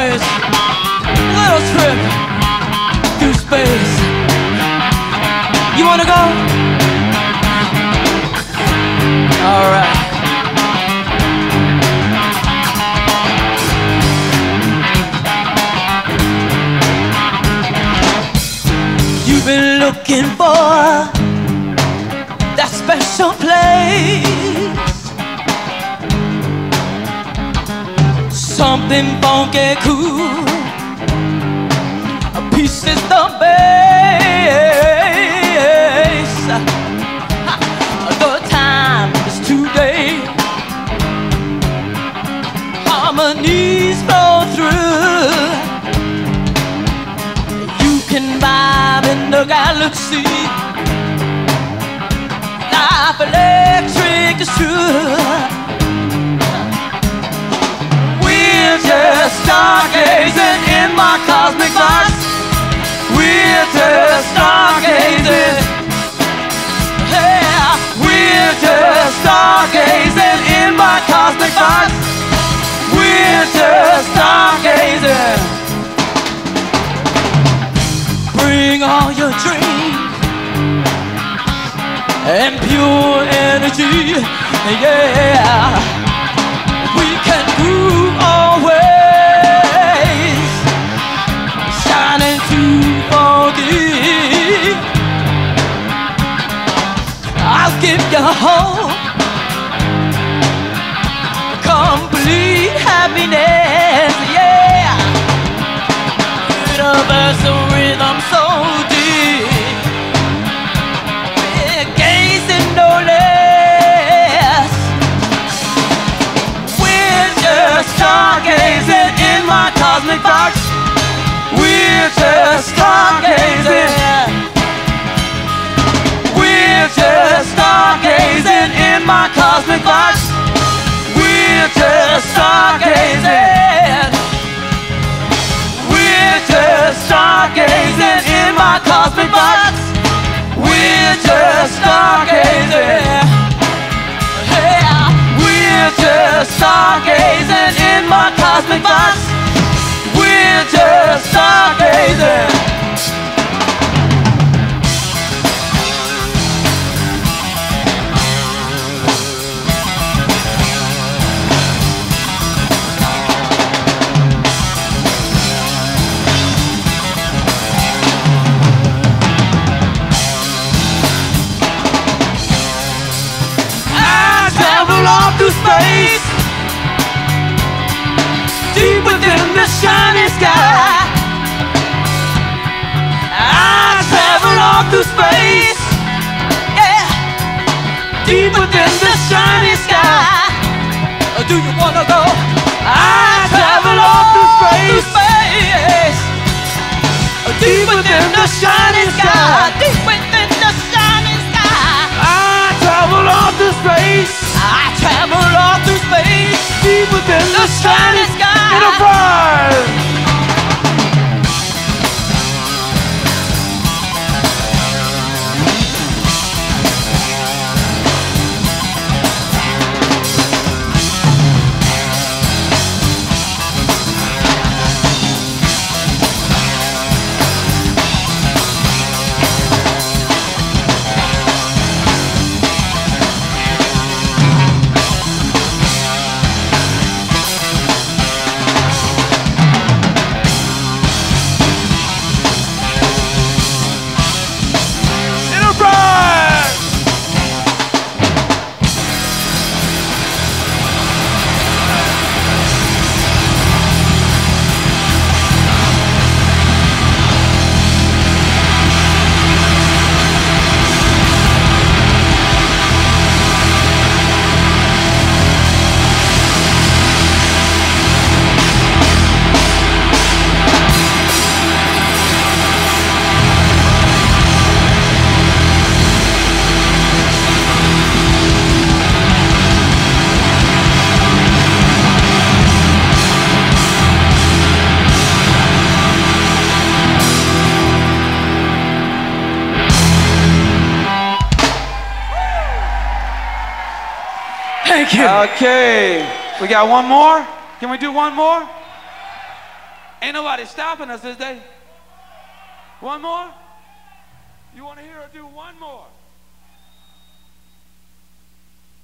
ways. Little trip through space. You wanna go? Alright. You've been looking for that special place. Something funky cool. A piece is the base. The time is today. Harmonies flow through. You can vibe in the galaxy. Life electric is true. My cosmic box. We're just stargazing. Yeah, we're just stargazing in my cosmic box. We're just stargazing. Bring all your dreams and pure energy. Yeah, happiness. Yeah, universal rhythm so deep. We're gazing no less. We're just stargazing in my cosmic box. We're just stargazing. We're just stargazing in my cosmic box. We're just stargazing. Yeah, we're just stargazing in my cosmic box. We're just stargazing. Deep within the shining sky. I travel off through space, yeah, deep within the shining sky. Do you wanna go? I travel off through space, space. deep within the shining sky, deep within the shining sky. I travel off through space. I travel off through space. Deep within the shining sky. Enterprise. Okay, we got one more. Can we do one more? Ain't nobody stopping us, is they? One more? You want to hear her do one more?